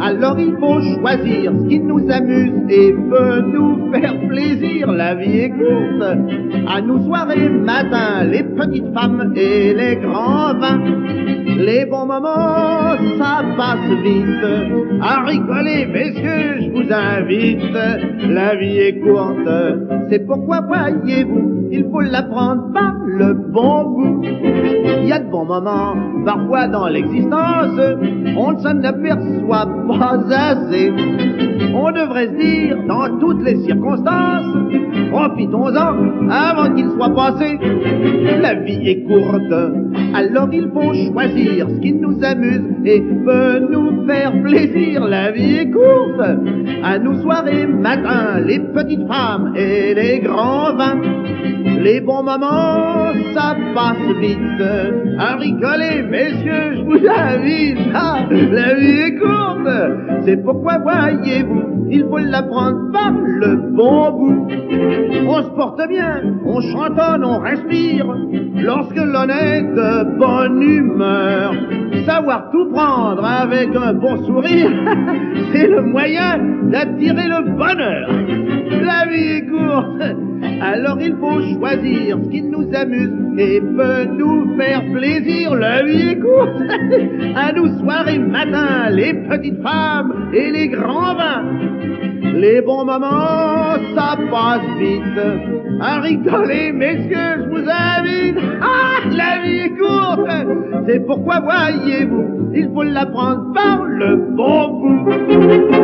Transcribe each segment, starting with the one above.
Alors il faut choisir ce qui nous amuse et peut nous faire plaisir. La vie est courte. À nous soirées, matin, les petites femmes et les grands vins. Les bons moments, ça passe vite. À rigoler, messieurs, je vous invite. La vie est courte. C'est pourquoi, voyez-vous, il faut la prendre par le bon bout. Il y a de bons moments, parfois dans l'existence, on ne s'en aperçoit pas assez. On devrait se dire, dans toutes les circonstances, profitons-en avant qu'il soit passé. La vie est courte, alors il faut choisir ce qui nous amuse et peut nous faire plaisir. La vie est courte, à nous soirées, matin, les petites femmes et les grands vins. Les bons moments, ça passe vite. À rigoler, messieurs, je vous invite. Ah, la vie est courte. C'est pourquoi, voyez-vous, il faut la prendre par le bon bout. On se porte bien, on chantonne, on respire. Lorsque l'on est de bonne humeur, savoir tout prendre avec un bon sourire, c'est le moyen d'attirer le bonheur. La vie est courte, alors il faut choisir ce qui nous amuse et peut nous faire plaisir. La vie est courte, à nous soir et matin, les petites femmes et les grands vins. Les bons moments, ça passe vite. À rigoler, messieurs, je vous invite. Ah, la vie est courte. C'est pourquoi, voyez-vous, il faut la prendre par le bon bout.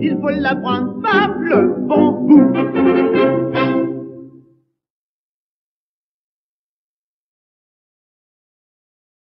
Il faut la prendre par le bon bout.